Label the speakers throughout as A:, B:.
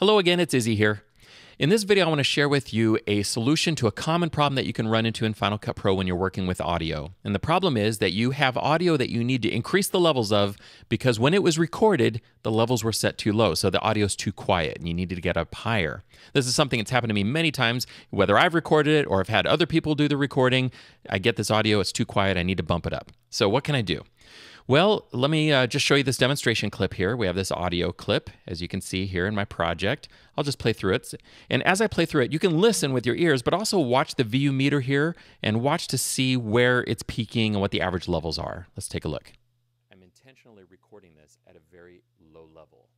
A: Hello again, it's Izzy here. In this video, I want to share with you a solution to a common problem that you can run into in Final Cut Pro when you're working with audio. And the problem is that you have audio that you need to increase the levels of because when it was recorded, the levels were set too low. So the audio is too quiet and you needed to get up higher. This is something that's happened to me many times, whether I've recorded it or I've had other people do the recording. I get this audio, it's too quiet, I need to bump it up. So what can I do? Well, let me uh, just show you this demonstration clip here. We have this audio clip, as you can see here in my project. I'll just play through it. And as I play through it, you can listen with your ears, but also watch the VU meter here and watch to see where it's peaking and what the average levels are. Let's take a look. I'm intentionally recording this at a very low level.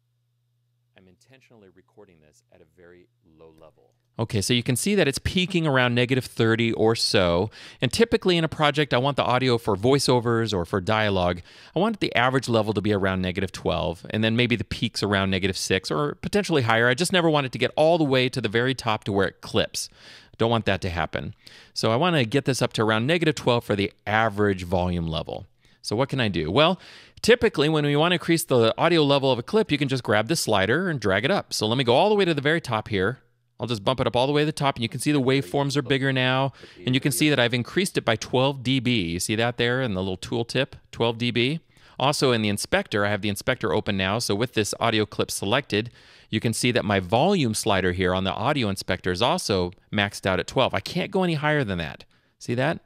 A: I'm intentionally recording this at a very low level. Okay, so you can see that it's peaking around negative 30 or so. And typically in a project, I want the audio for voiceovers or for dialogue, I want the average level to be around negative 12, and then maybe the peaks around negative 6 or potentially higher. I just never want it to get all the way to the very top to where it clips. Don't want that to happen. So I want to get this up to around negative 12 for the average volume level. So what can I do? Well, typically when we want to increase the audio level of a clip, you can just grab the slider and drag it up. So let me go all the way to the very top here. I'll just bump it up all the way to the top and you can see the waveforms are bigger now. And you can see that I've increased it by 12 dB. You see that there in the little tooltip, 12 dB. Also in the inspector, I have the inspector open now. So with this audio clip selected, you can see that my volume slider here on the audio inspector is also maxed out at 12. I can't go any higher than that. See that?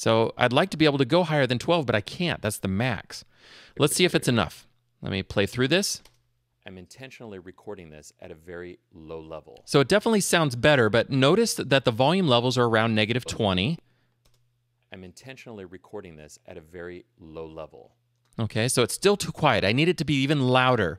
A: So I'd like to be able to go higher than 12, but I can't. That's the max. Let's see if it's enough. Let me play through this. I'm intentionally recording this at a very low level. So it definitely sounds better, but notice that the volume levels are around negative 20. I'm intentionally recording this at a very low level. Okay, so it's still too quiet. I need it to be even louder.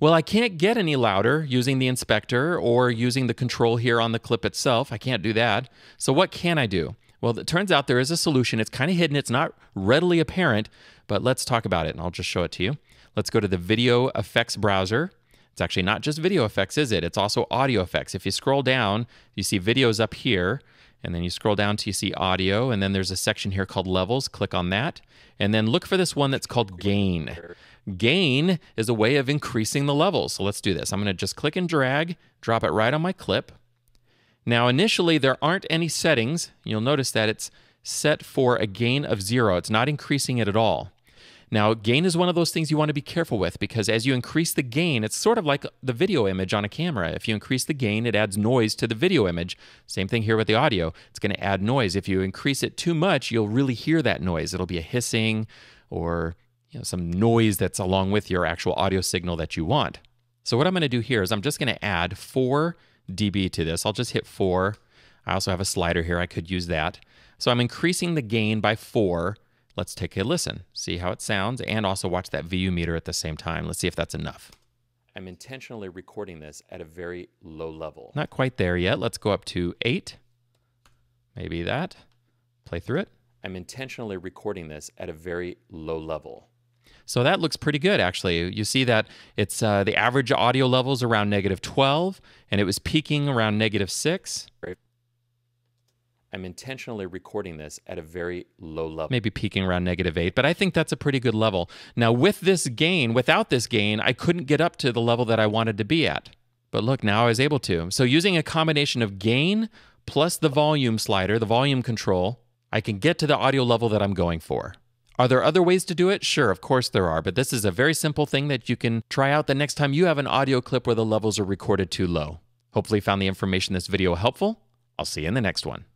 A: Well, I can't get any louder using the inspector or using the control here on the clip itself. I can't do that. So what can I do? Well, it turns out there is a solution. It's kind of hidden, it's not readily apparent, but let's talk about it and I'll just show it to you. Let's go to the video effects browser. It's actually not just video effects, is it? It's also audio effects. If you scroll down, you see videos up here, and then you scroll down to you see audio, and then there's a section here called levels. Click on that, and then look for this one that's called gain. Gain is a way of increasing the levels. So let's do this. I'm going to just click and drag, drop it right on my clip. Now, initially, there aren't any settings. You'll notice that it's set for a gain of zero. It's not increasing it at all. Now, gain is one of those things you want to be careful with because as you increase the gain, it's sort of like the video image on a camera. If you increase the gain, it adds noise to the video image. Same thing here with the audio. It's going to add noise. If you increase it too much, you'll really hear that noise. It'll be a hissing or you know, some noise that's along with your actual audio signal that you want. So what I'm going to do here is I'm just going to add four dB to this. I'll just hit 4. I also have a slider here. I could use that. So I'm increasing the gain by 4. Let's take a listen, see how it sounds, and also watch that VU meter at the same time. Let's see if that's enough. I'm intentionally recording this at a very low level. Not quite there yet. Let's go up to 8. Maybe that. Play through it. I'm intentionally recording this at a very low level. So that looks pretty good, actually. You see that it's uh, the average audio levels around negative 12, and it was peaking around negative 6. I'm intentionally recording this at a very low level. Maybe peaking around negative 8, but I think that's a pretty good level. Now, with this gain, without this gain, I couldn't get up to the level that I wanted to be at. But look, now I was able to. So using a combination of gain plus the volume slider, the volume control, I can get to the audio level that I'm going for. Are there other ways to do it? Sure, of course there are, but this is a very simple thing that you can try out the next time you have an audio clip where the levels are recorded too low. Hopefully found the information in this video helpful. I'll see you in the next one.